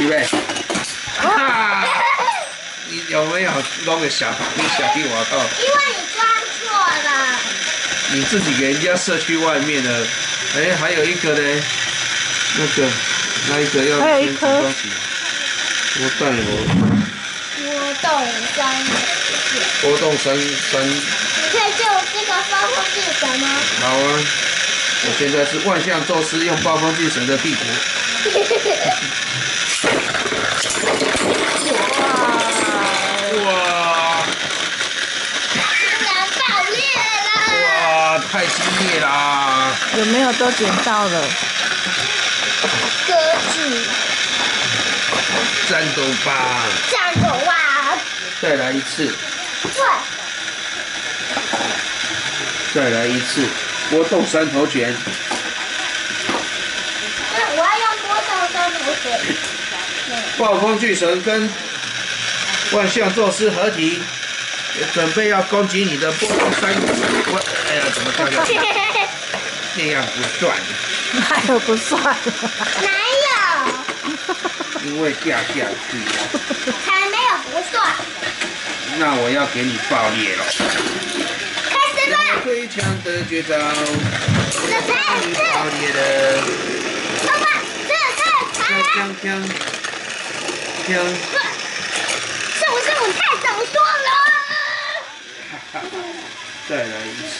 预备，啊！你有没有弄个小你小弟我到？因为你装错了。你自己给人家社区外面的，哎，还有一个呢，那个，那一个要还有一颗我带我波动三，波动三三，你可以借我这个暴风巨神吗？好啊！我现在是万象宙斯用暴风巨神的地图。哇！竟然爆裂了！哇！太激烈啦！有没有都捡到了？鸽子，战斗吧！战斗哇！再来一次，对，再来一次，波动三头拳。对我要用波动三头水。暴风巨神跟万象宙斯合体，准备要攻击你的波动三。我哎呀，怎么掉下去？那样不算，哪有不算？哪有？因为掉下去。才没有不算。那我要给你爆裂了。开始吧！最强的绝招，这才你是，爆裂了。爸爸，这才锵才，锵锵锵！是不是我太早说了？再来一次。